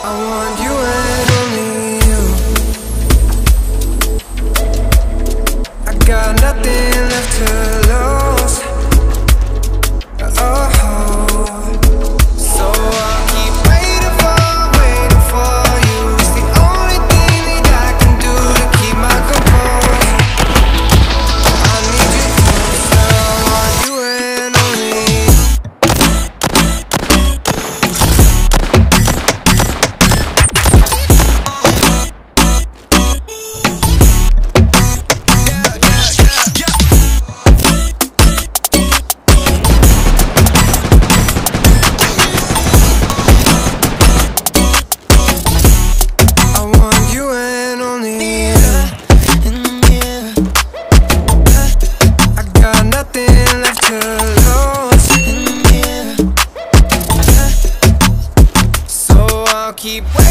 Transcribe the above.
I want you keep